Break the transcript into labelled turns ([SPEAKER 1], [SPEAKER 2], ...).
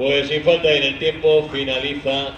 [SPEAKER 1] Pues sin falta en el tiempo finaliza.